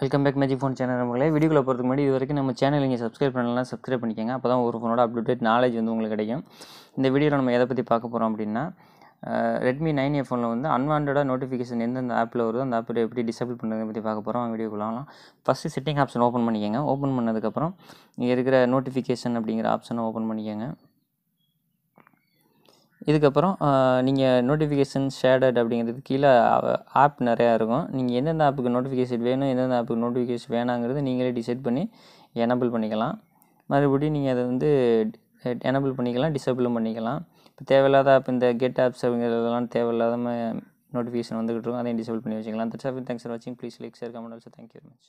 Welcome back magic phone channel நம்மளே வீடியோக்குள்ள போகிறதுக்கு முன்னாடி இது வரைக்கும் நம்ம சேனல் நீங்கள் சப்ஸ்கிரைப் பண்ணலாம் சப்ஸ்கிரைப் பண்ணிக்கோங்க. அப்போ தான் ஒரு ஃபோனோட அப்டேட் நாலேஜ் வந்து உங்களுக்கு கிடைக்கும். இந்த வீடியோவில் நம்ம எதை பற்றி பார்க்க போகிறோம் அப்படின்னா ரெட்மி நைன் ஏ ஃபோனில் வந்து அன்வான்டாக நோட்டிஃபிகேஷன் எந்தெந்த ஆப்பில் வருதோ அந்த ஆப்பில் எப்படி டிசபிள் பண்ணுறதை பற்றி பார்க்க போகிறோம் வீடியோக்குள்ளலாம் ஃபஸ்ட்டு செட்டிங் ஆப்ஷன் ஓப்பன் பண்ணிக்கோங்க. ஓப்பன் பண்ணதுக்கப்புறம் இங்கே இருக்கிற நோட்டிஃபிகேஷன் அப்படிங்கிற ஆப்ஷனை ஓப்பன் பண்ணிக்கோங்க. இதுக்கப்புறம் நீங்கள் நோட்டிஃபிகேஷன் ஷேடட் அப்படிங்கிறது கீழே ஆப் நிறையா இருக்கும். நீங்கள் எந்தெந்த ஆப்புக்கு நோட்டிஃபிகேஷன் வேணும் எந்தெந்த ஆப்புக்கு நோட்டிஃபிகேஷன் வேணாங்கிறது நீங்களே டிசைட் பண்ணி எனபிள் பண்ணிக்கலாம். மறுபடியும் நீங்கள் அதை வந்து எனபிள் பண்ணிக்கலாம் டிசபிளும் பண்ணிக்கலாம். இப்போ தேவையில்லாத ஆப் இந்த கெட் ஆப்ஸ் அப்படிங்கிறதெல்லாம் தேவையில்லாத நோட்டிஃபிகேஷன் வந்துகிட்டு இருக்கும். அதையும் டிசபிள் பண்ணி வச்சுக்கலாம். தட்ஸ் ஆஃப் தேங்க்ஸ் ஃபார் வாட்சிங் please like share comment also thank you very much